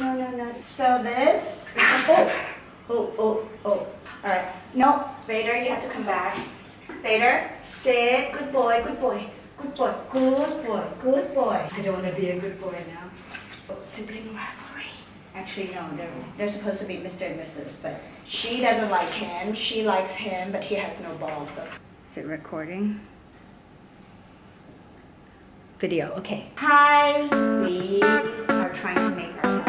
no, no, no. So this, oh, oh, oh, oh. All right. No, Vader, you have to come back. Vader, sit. Good boy, good boy, good boy, good boy, good boy. I don't want to be a good boy now. Oh, sibling rivalry. Actually, no, they're, they're supposed to be Mr. and Mrs., but she doesn't like him. She likes him, but he has no balls. So. Is it recording? Video, okay. Hi, we are trying to make ourselves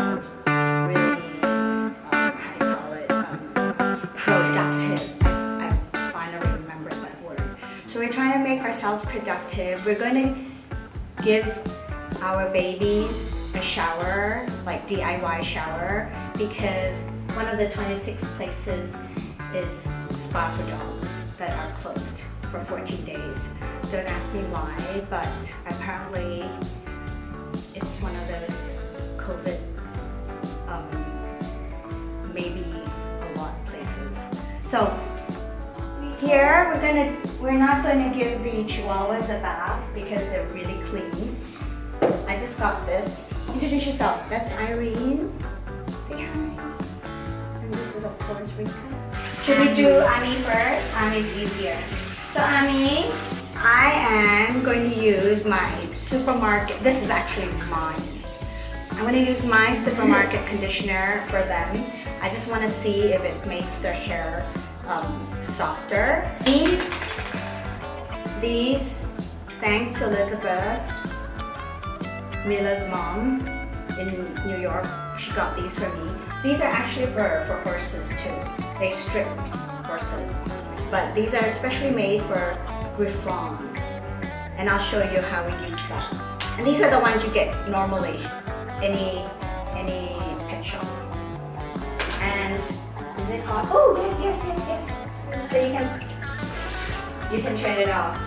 to make ourselves productive. We're going to give our babies a shower, like DIY shower, because one of the 26 places is spa for dogs that are closed for 14 days. Don't ask me why, but apparently it's one of those COVID, um, maybe a lot places. So here we're gonna, we're not gonna give the chihuahuas a bath because they're really clean. I just got this. Introduce yourself. That's Irin. Say hi. And this is of course Rika. Should we do Ami first? Ami's easier. So Ami, I am going to use my supermarket, this is actually mine. I'm going to use my supermarket conditioner for them. I just want to see if it makes their hair um, softer. These, these, thanks to Elizabeth, Mila's mom in New York, she got these for me. These are actually for, for horses too. They strip horses. But these are especially made for Griffons. And I'll show you how we use that. And these are the ones you get normally, any, any is? Oh, yes, yes, yes, yes. So you can, you can turn it off.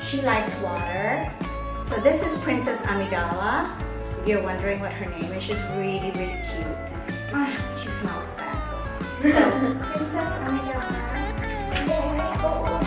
She likes water. So this is Princess Amidala. If you're wondering what her name is, she's really, really cute. Ah, she smells bad. So, Princess Amidala. Yeah. Oh,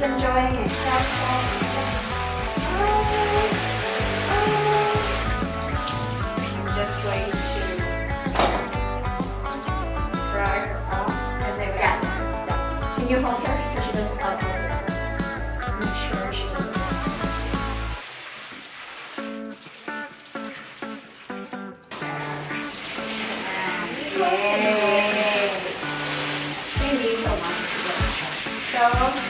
She's enjoying it. I'm just going to dry her off and then yeah. Can you hold her so she doesn't cut Just make sure she doesn't. Yay! Maybe so much So,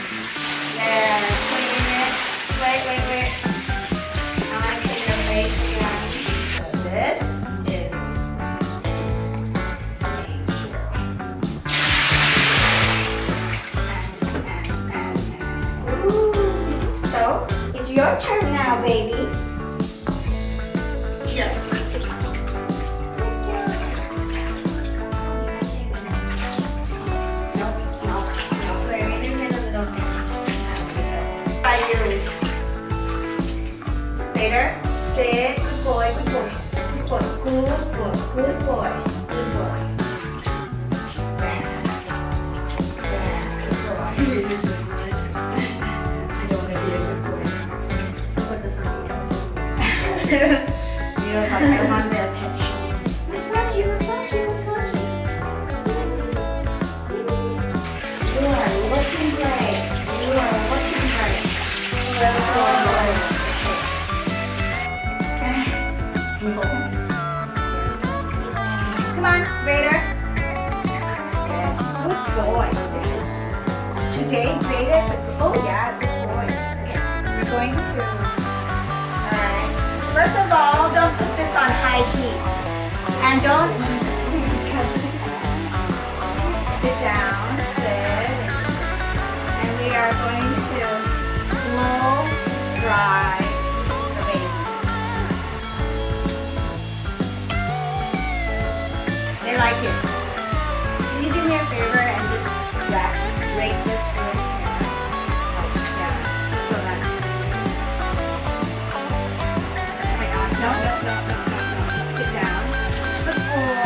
Vader, sit, good boy, good boy, good boy, good boy, good boy, good boy. Bang. Bang, good boy. I don't want to be a good boy. What does that mean? you know, like I want oh yeah. Okay, we're going to, alright. First of all, don't put this on high heat. And don't, sit down, sit. And we are going to blow dry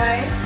Bye.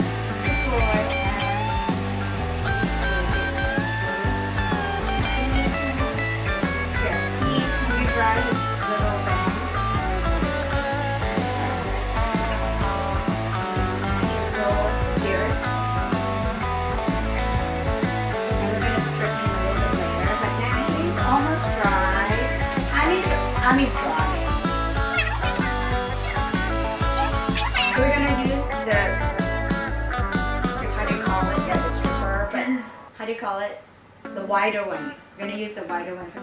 Do you call it? The wider one. We're gonna use the wider one. For,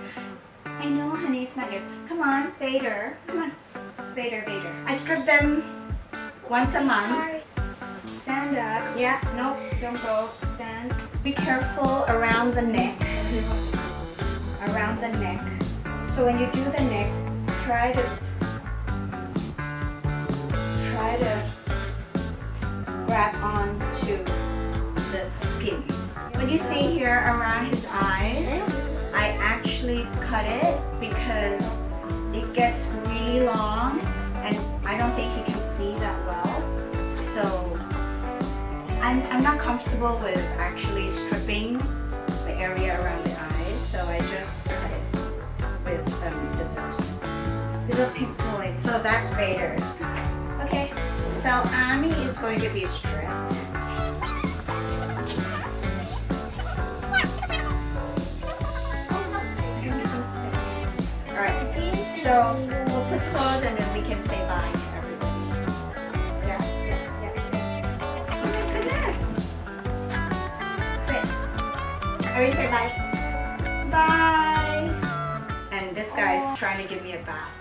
I know, honey, it's not yours. Come on, Vader. Come on. Vader, Vader. I strip them once a month. Stand up. Yeah, nope, don't go. Stand. Be careful around the neck. Around the neck. So when you do the neck, try to try to grab onto the skin. What you see here around his eyes, I actually cut it because it gets really long and I don't think he can see that well. So I'm, I'm not comfortable with actually stripping the area around the eyes, so I just cut it with um, scissors. Little pinpoint. So that's Vader's. Okay, so Ami is going to be stripped. So we'll put clothes and then we can say bye to everybody. Yeah, yeah, yeah. Oh my goodness! Sit. Are we say bye? Bye! And this guy's oh. trying to give me a bath.